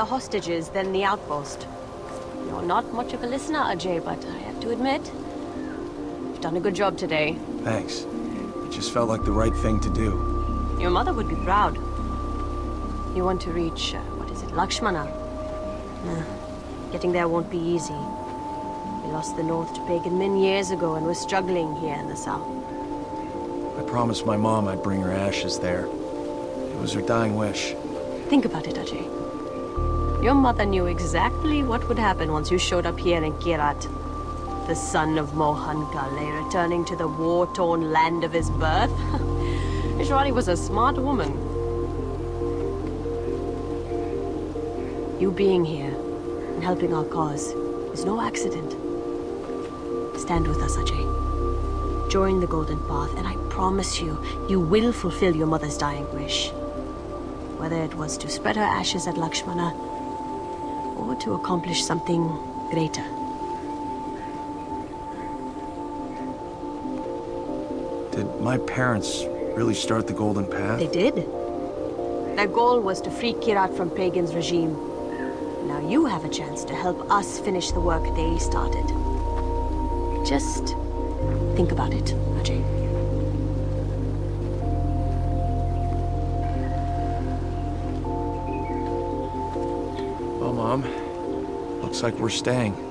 the hostages, then the outpost. You're not much of a listener, Ajay, but I have to admit, you've done a good job today. Thanks. It just felt like the right thing to do. Your mother would be proud. You want to reach, uh, what is it, Lakshmana? Nah, getting there won't be easy. We lost the north to Pagan Min years ago and we're struggling here in the south. I promised my mom I'd bring her ashes there. It was her dying wish. Think about it, Ajay. Your mother knew exactly what would happen once you showed up here in Kyrat. The son of Mohan Ghale returning to the war-torn land of his birth. Ishwari was a smart woman. You being here and helping our cause is no accident. Stand with us, Ajay. Join the Golden Path, and I promise you, you will fulfill your mother's dying wish. Whether it was to spread her ashes at Lakshmana, to accomplish something greater. Did my parents really start the Golden Path? They did. Their goal was to free Kyrat from Pagan's regime. Now you have a chance to help us finish the work they started. Just think about it, Ajay. Like we're staying.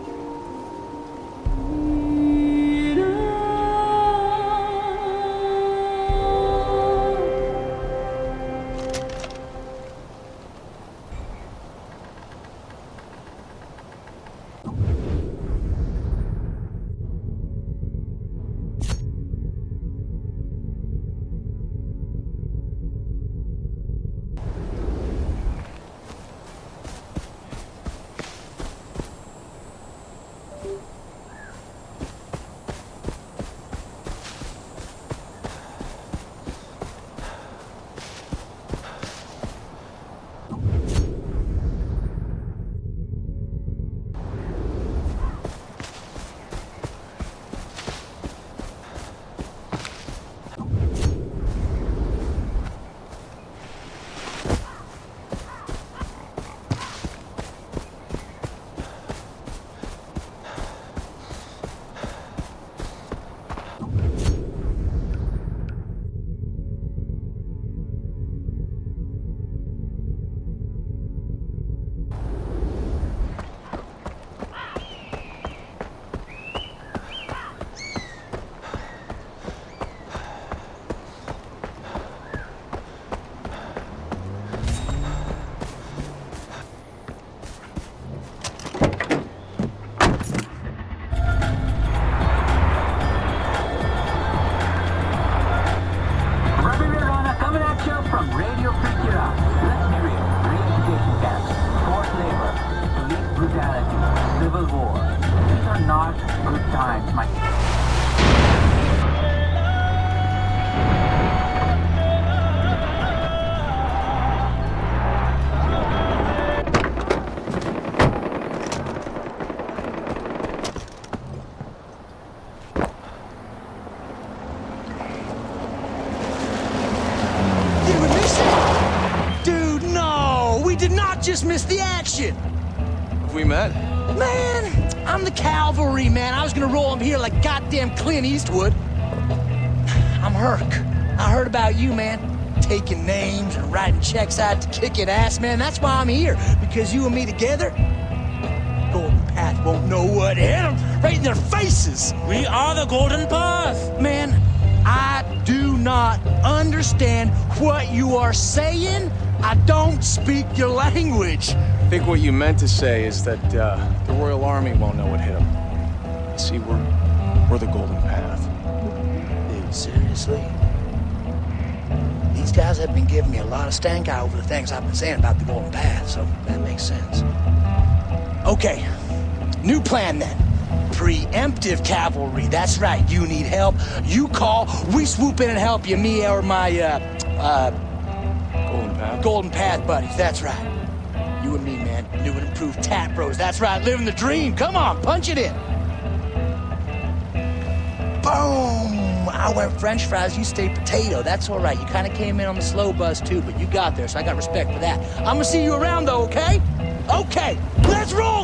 Goddamn Clint Eastwood. I'm Hurk. I heard about you, man. Taking names and writing checks out to kicking ass, man. That's why I'm here. Because you and me together, Golden Path won't know what hit them right in their faces. We are the Golden Path. Man, I do not understand what you are saying. I don't speak your language. I think what you meant to say is that uh, the Royal Army won't know what hit them. We're the Golden Path. Dude, seriously? These guys have been giving me a lot of stank eye over the things I've been saying about the Golden Path, so that makes sense. Okay, new plan then. Preemptive cavalry, that's right. You need help, you call, we swoop in and help you, me or my, uh, uh, Golden Path? Golden Path buddies, that's right. You and me, man, new and improved tap bros, that's right, living the dream. Come on, punch it in. Boom! I went French fries, you stayed potato. That's all right. You kind of came in on the slow buzz too, but you got there, so I got respect for that. I'm gonna see you around though, okay? Okay, let's roll,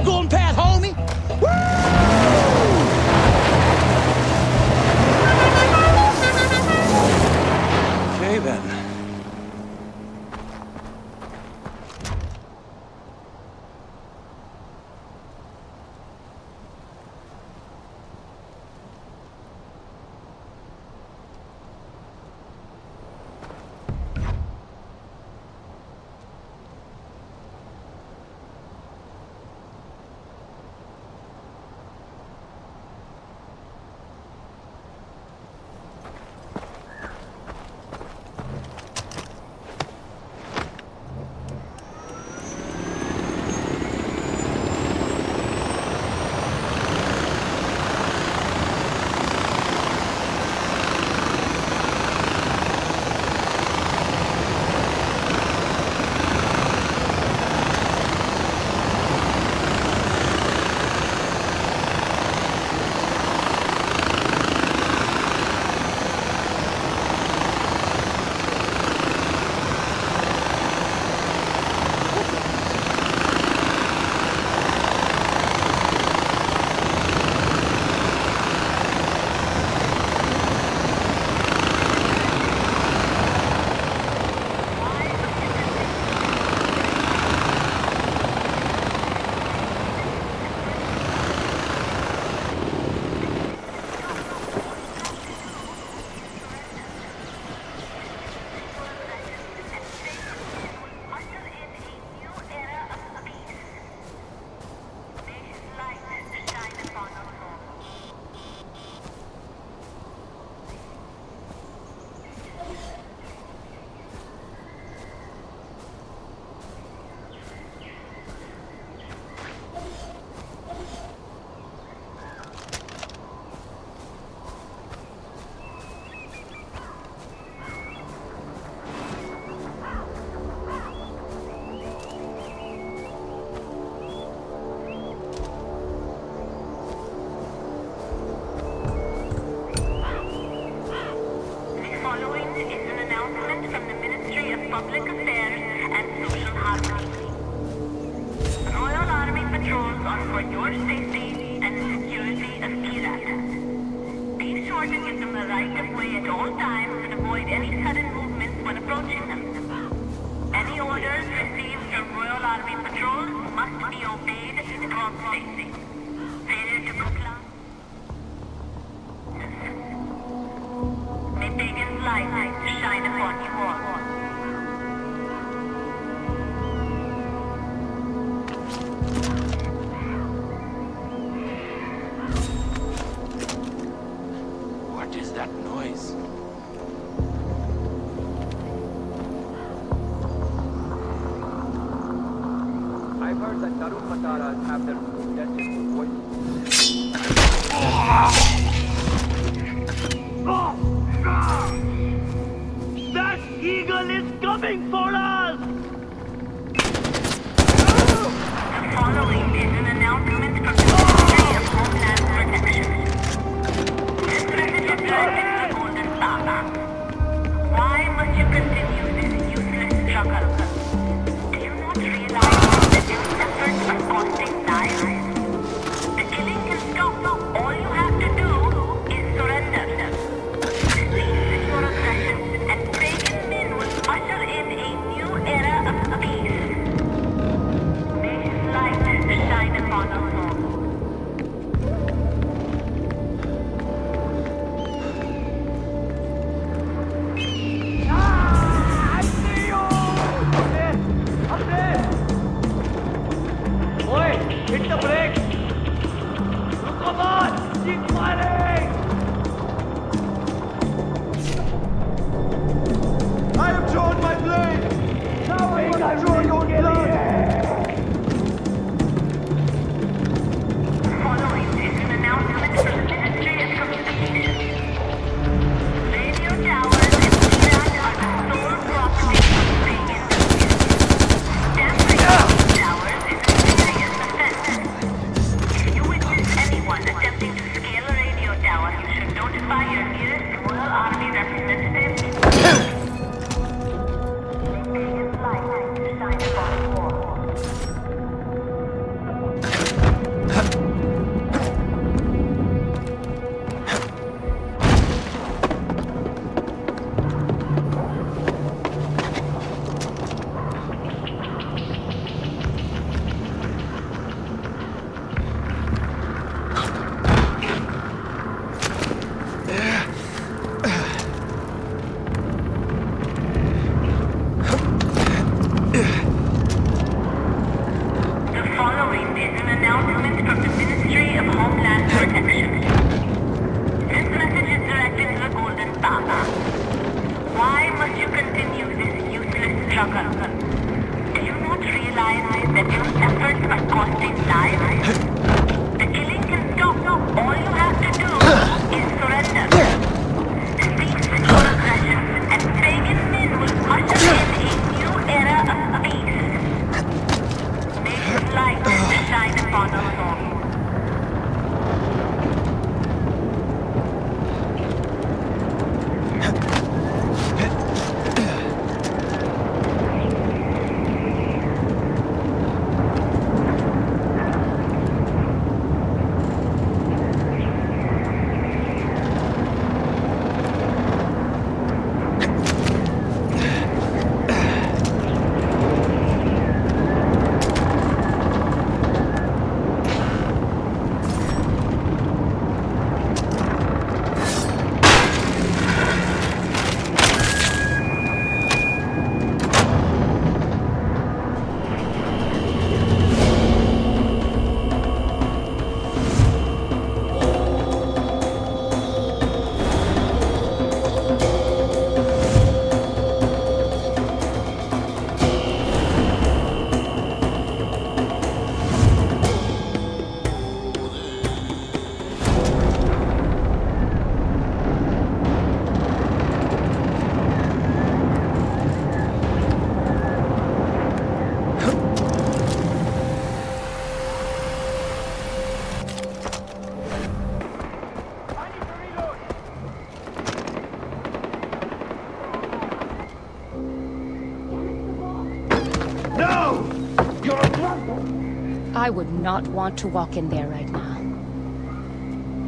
not want to walk in there right now.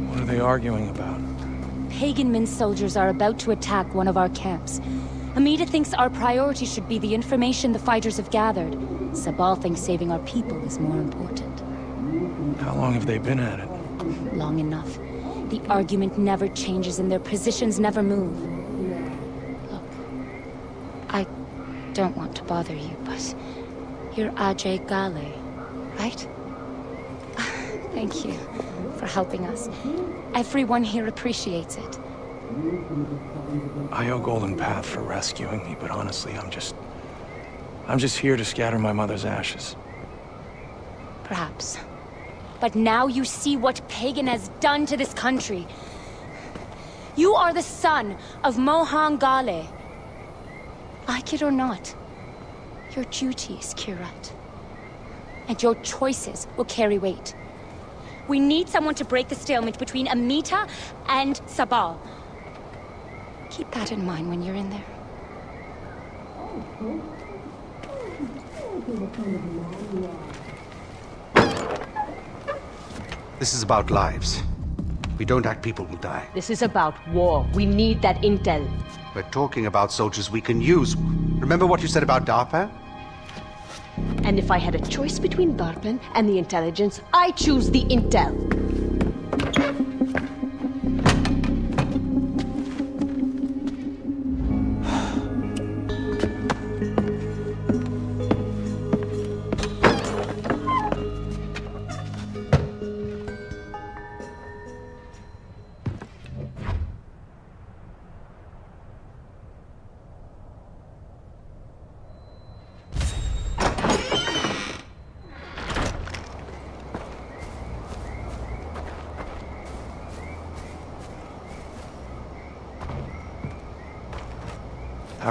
What are they arguing about? Pagan Min soldiers are about to attack one of our camps. Amita thinks our priority should be the information the fighters have gathered. Sabal thinks saving our people is more important. How long have they been at it? Long enough. The argument never changes and their positions never move. Look, I don't want to bother you, but you're Ajay Ghale, right? Thank you for helping us. Everyone here appreciates it. I owe Golden Path for rescuing me, but honestly, I'm just... I'm just here to scatter my mother's ashes. Perhaps. But now you see what Pagan has done to this country. You are the son of Mohan Ghale. Like it or not, your duty is Kyrat. And your choices will carry weight. We need someone to break the stalemate between Amita and Sabal. Keep that in mind when you're in there. This is about lives. We don't act, people will die. This is about war. We need that intel. We're talking about soldiers we can use. Remember what you said about Darpan? And if I had a choice between Darpan and the intelligence, I choose the intel.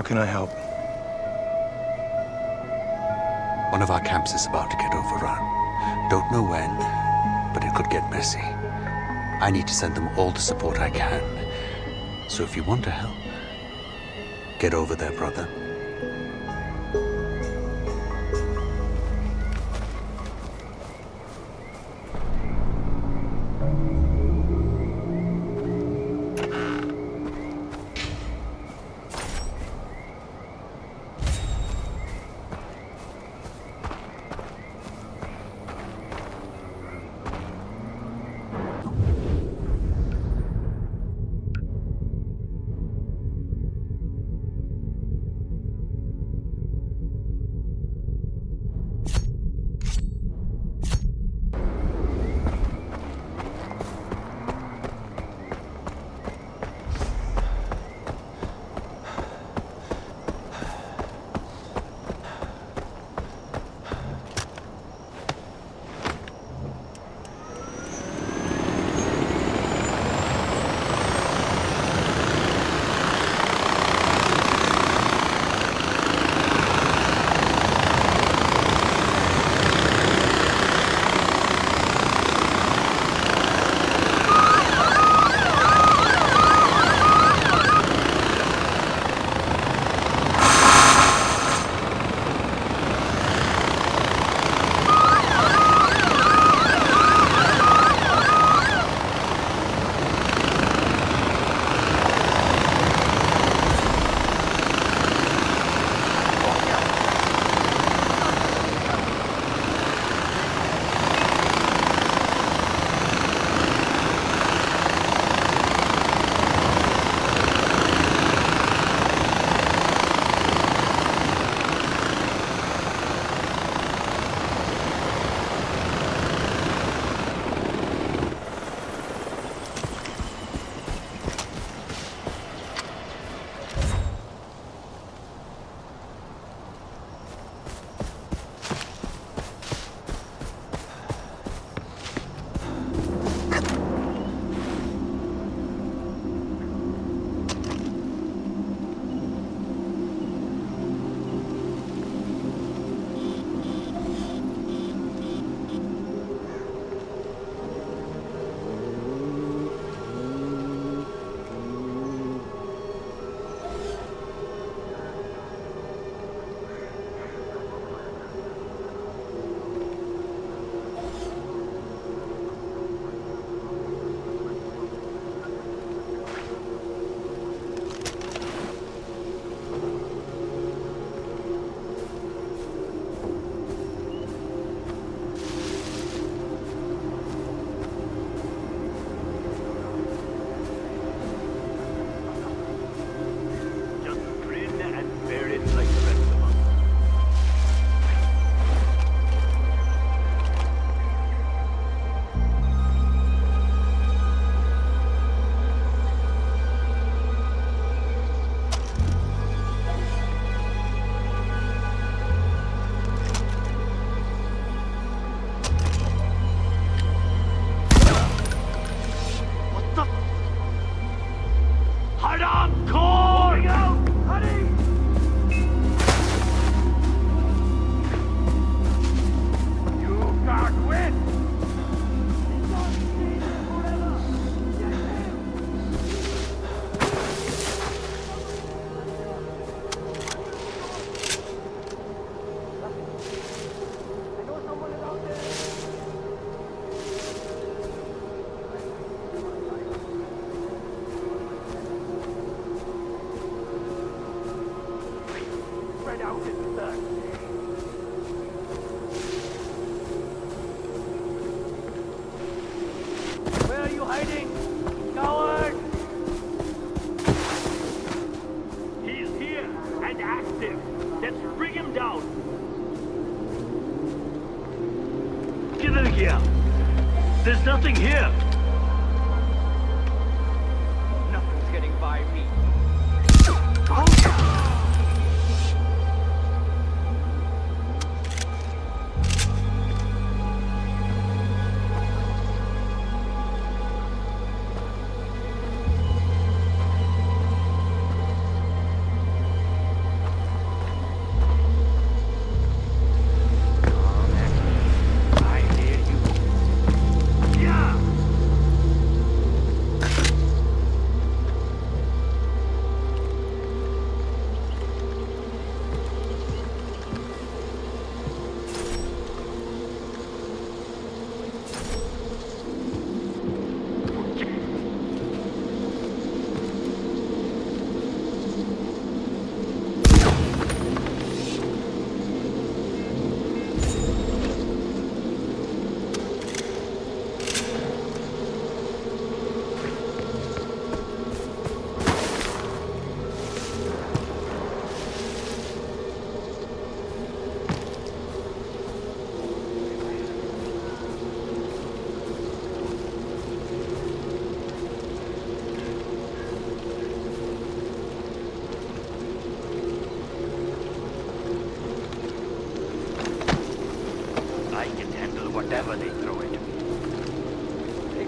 Can I help? One of our camps is about to get overrun. Don't know when, but it could get messy. I need to send them all the support I can. So if you want to help, get over there, brother.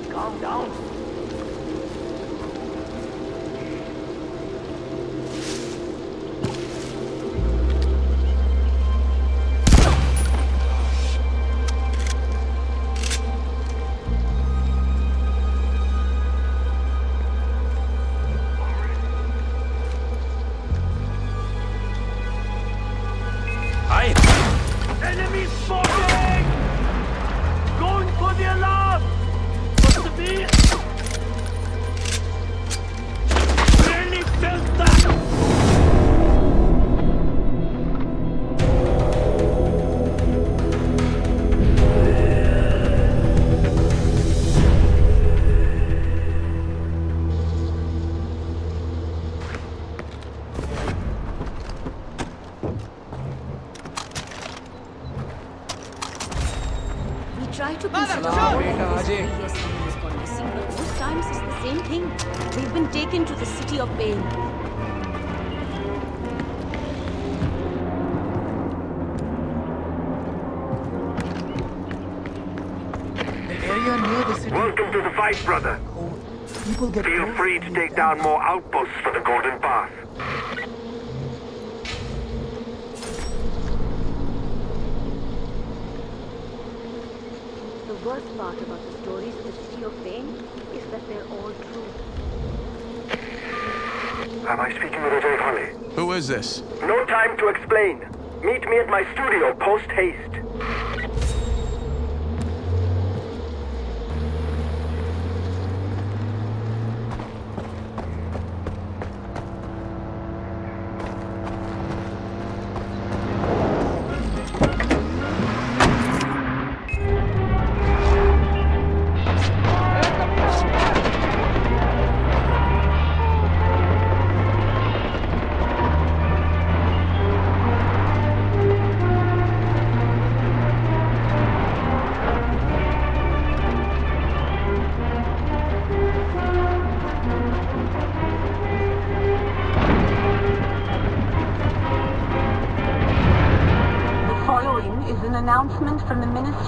Calm down. Welcome to the fight, brother. People get Feel free to take down more outposts for the Golden Path. The worst part about the stories of the city of pain is that they're all true. Am I speaking with Ajay Holly? Who is this? No time to explain. Meet me at my studio post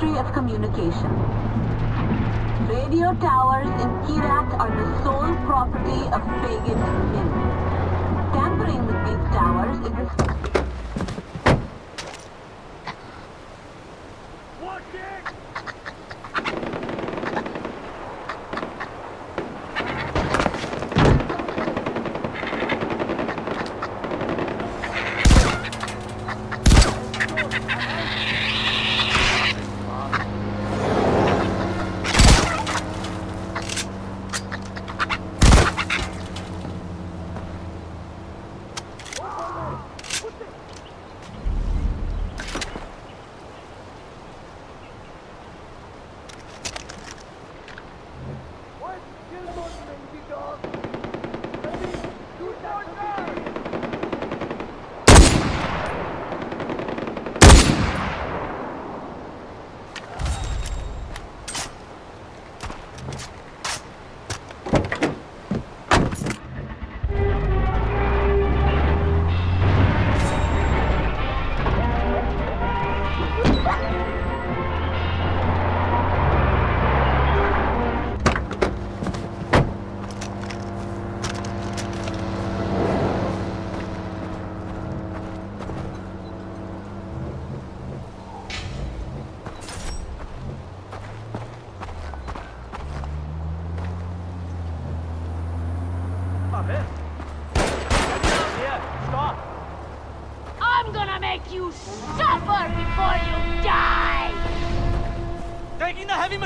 Ministry of Communication. Radio towers in Kyrat are the sole property of Pagan Min. Tampering with these towers is a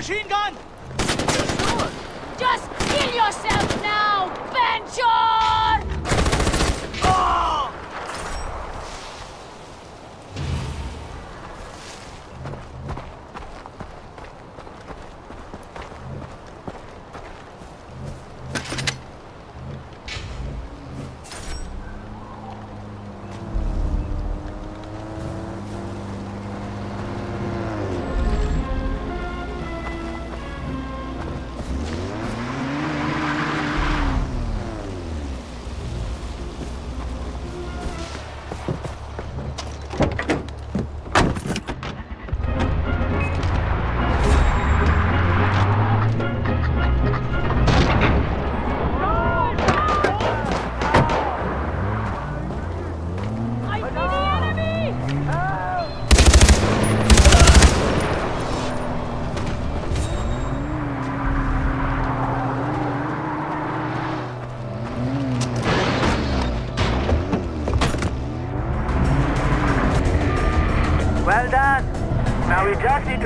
machine gun!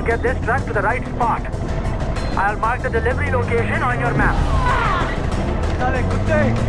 get this truck to the right spot. I'll mark the delivery location on your map. Sale, good day.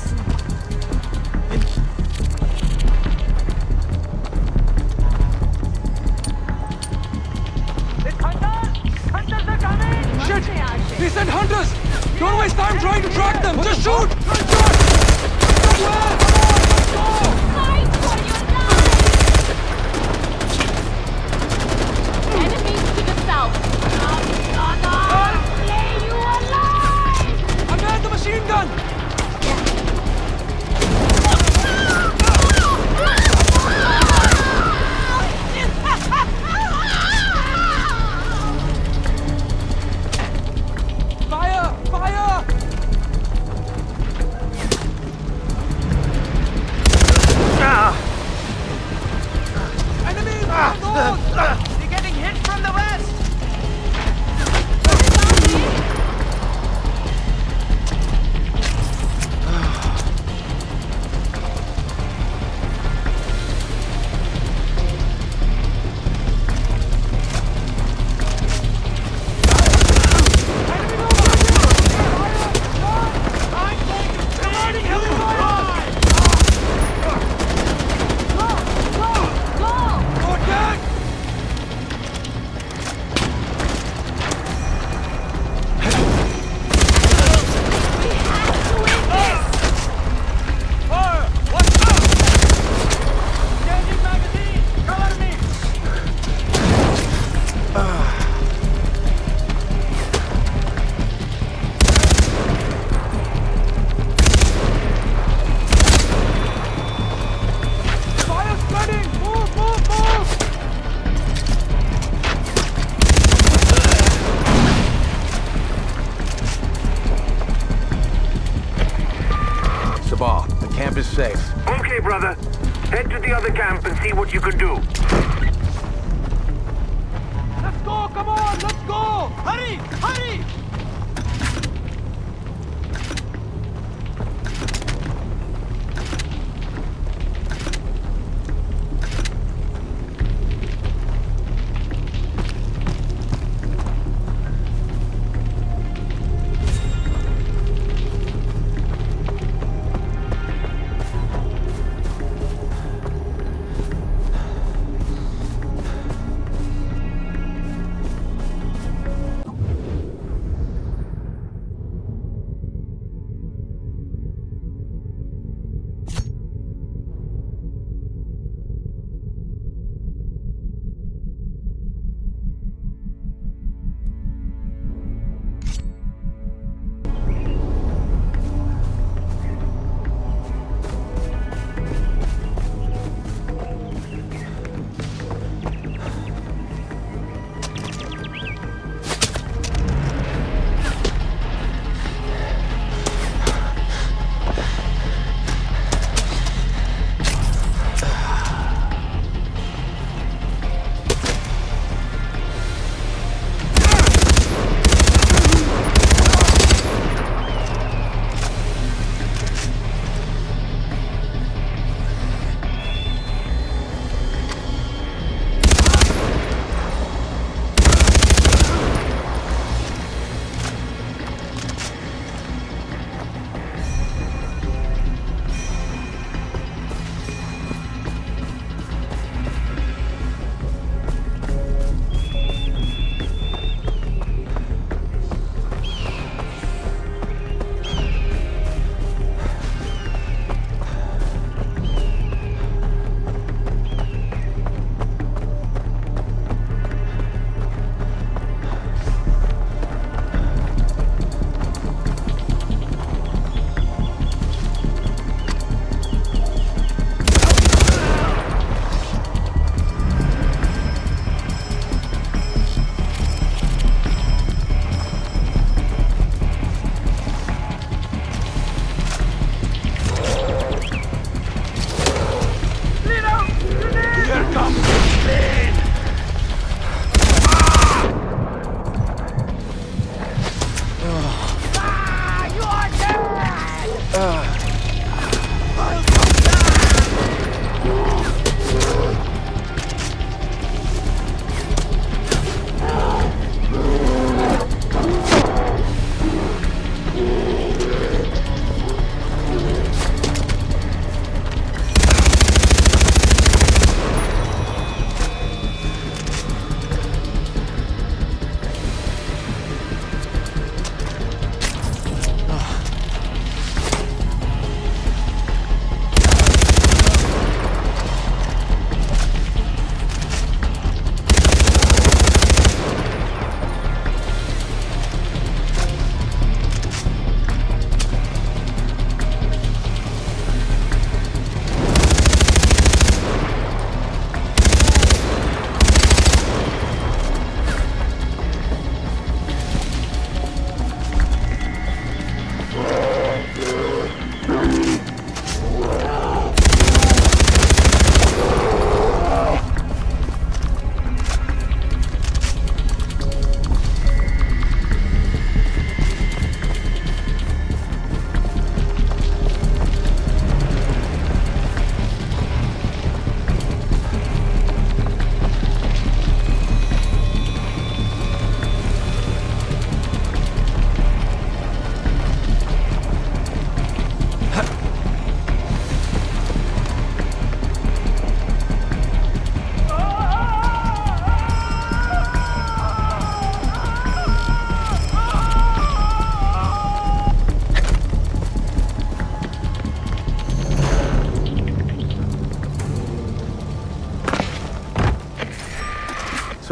person safe. Okay, brother. Head to the other camp and see what you can do. Let's go, come on, let's go! Hurry, hurry!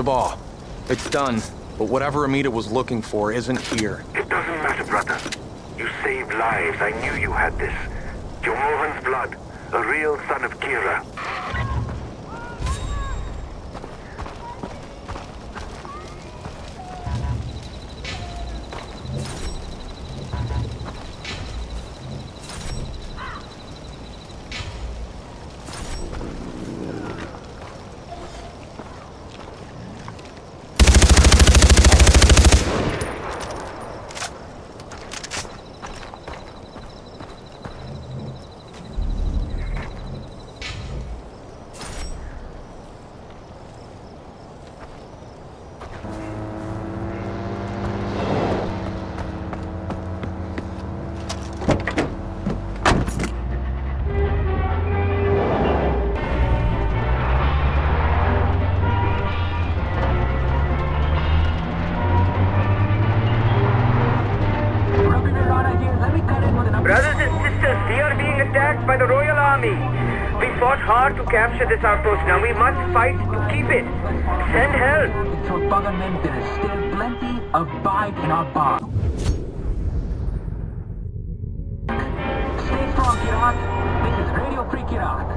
Sabal, it's done. But whatever Amita was looking for isn't here. It doesn't matter, brother. You saved lives. I knew you had this. You're blood. A real son of Kyrat. capture this outpost now. We must fight to keep it. Send help. So, Pagan Min, there is still plenty of bite in our bar. Stay strong, Kyrat. This is Radio Free Kyrat.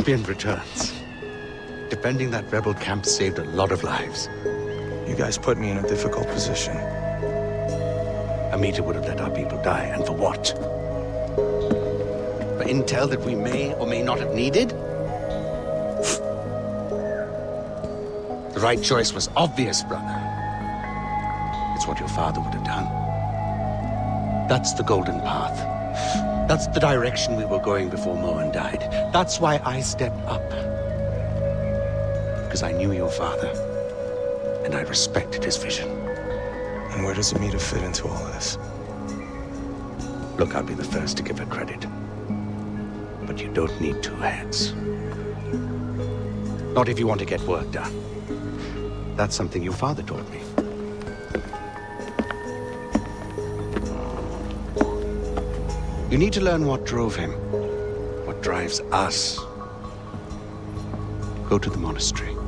Champion returns. Defending that rebel camp saved a lot of lives. You guys put me in a difficult position. Amita would have let our people die, and for what? For intel that we may or may not have needed? The right choice was obvious, brother. It's what your father would have done. That's the golden path. That's the direction we were going before Mohan died. That's why I stepped up. Because I knew your father, and I respected his vision. And where does Amita fit into all this? Look, I'll be the first to give her credit. But you don't need two heads. Not if you want to get work done. That's something your father taught me. You need to learn what drove him, what drives us. Go to the monastery.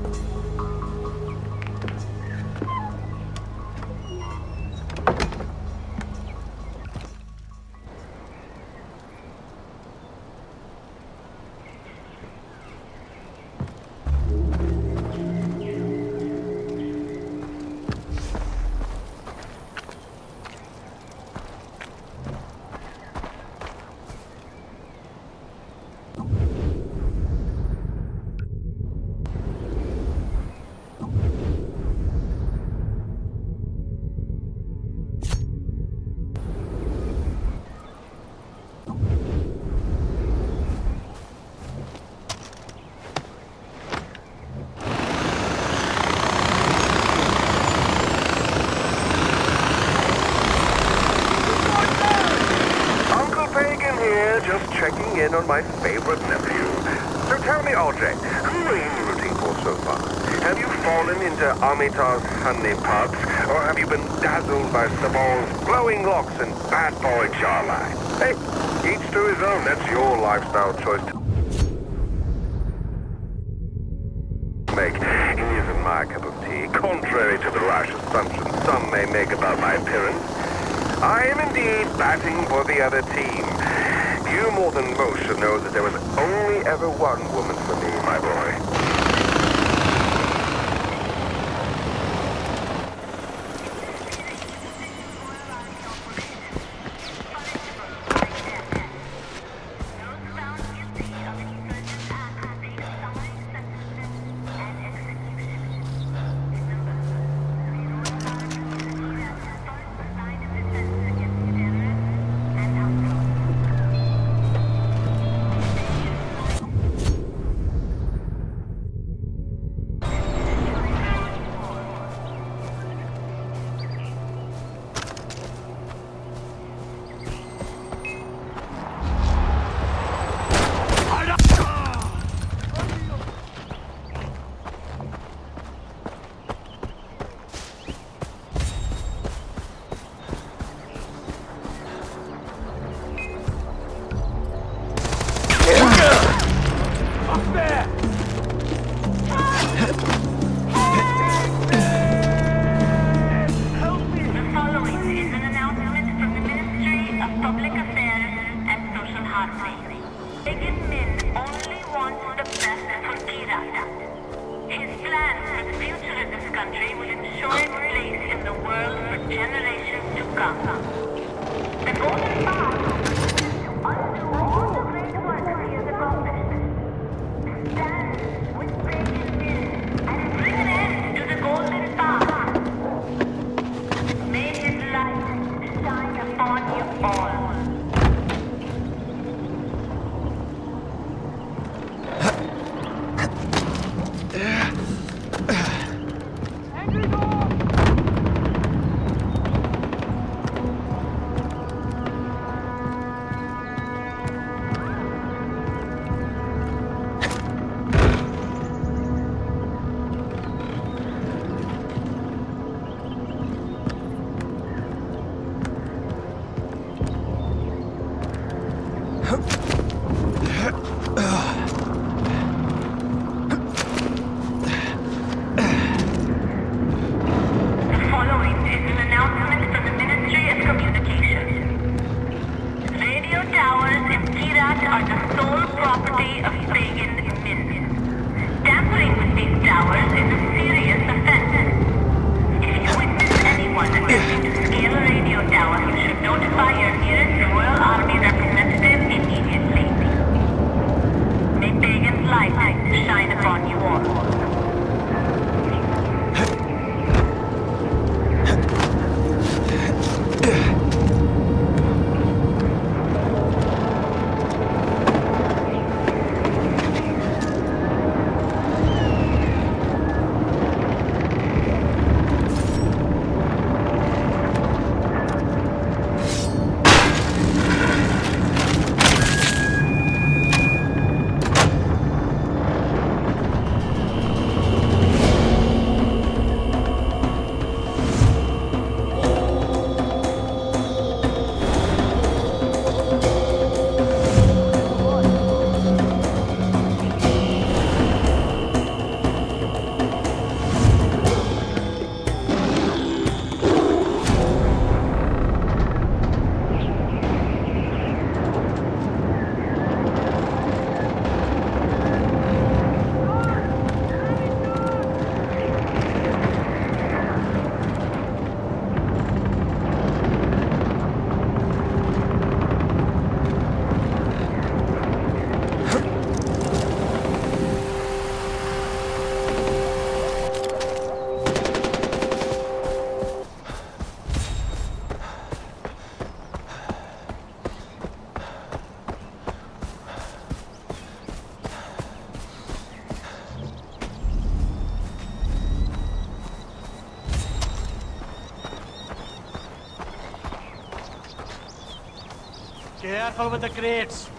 Careful with the crates.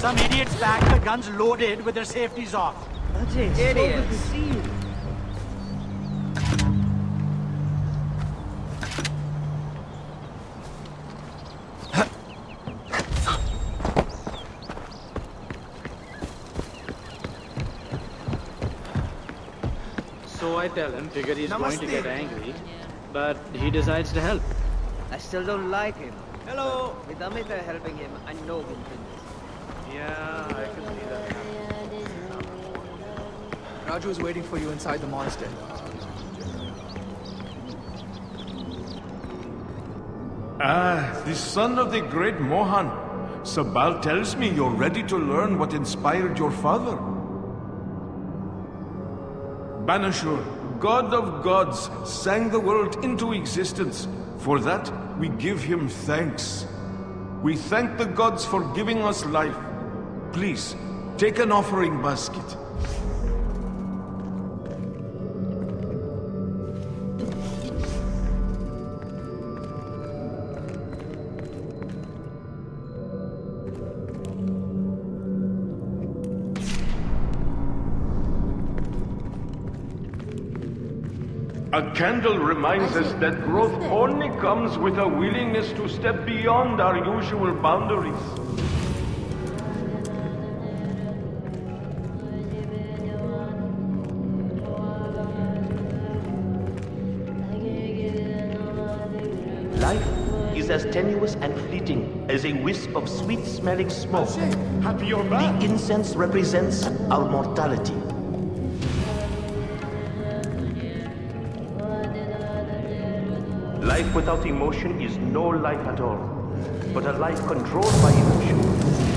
Some idiots back the guns loaded with their safeties off. Ajay, so good to see you. So I tell him, figure he's going to get angry, but he decides to help. I still don't like him. Hello. With Amita helping him, I know he'll win this. Yeah, I can see that. Raju is waiting for you inside the monastery. Ah, the son of the great Mohan. Sabal tells me you're ready to learn what inspired your father. Banashur, god of gods, sang the world into existence. For that, we give him thanks. We thank the gods for giving us life. Please, take an offering basket. Candle reminds us that growth only comes with a willingness to step beyond our usual boundaries. Life is as tenuous and fleeting as a wisp of sweet-smelling smoke. Happy you're back. The incense represents our mortality. Life without emotion is no life at all. But a life controlled by emotion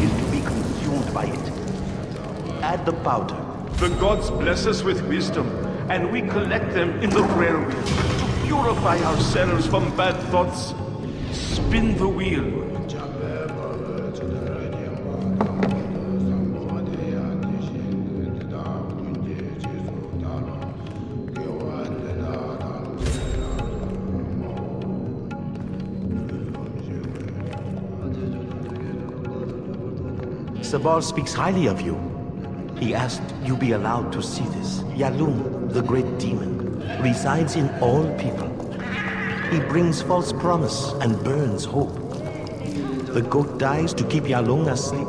is to be consumed by it. Add the powder. The gods bless us with wisdom, and we collect them in the prayer wheel to purify ourselves from bad thoughts. Spin the wheel. Sabal speaks highly of you. He asked you be allowed to see this. Yalung, the great demon, resides in all people. He brings false promise and burns hope. The goat dies to keep Yalung asleep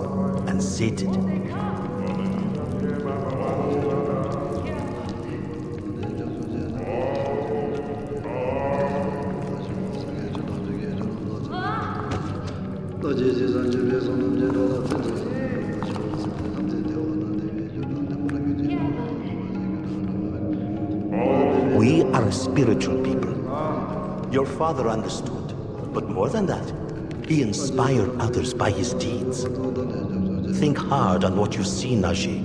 and sated. Father understood, but more than that, he inspired others by his deeds. Think hard on what you see, Najee.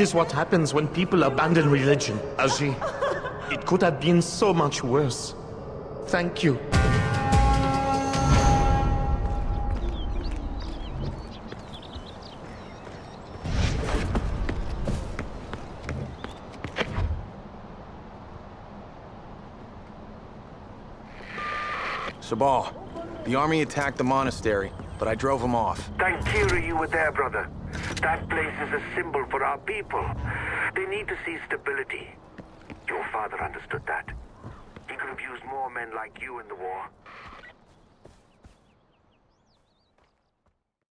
This is what happens when people abandon religion, Ajay. It could have been so much worse. Thank you. Sabal, the army attacked the monastery, but I drove them off. Thank Kyra, you were there, brother. That place is a symbol for our people. They need to see stability. Your father understood that. He could have used more men like you in the war.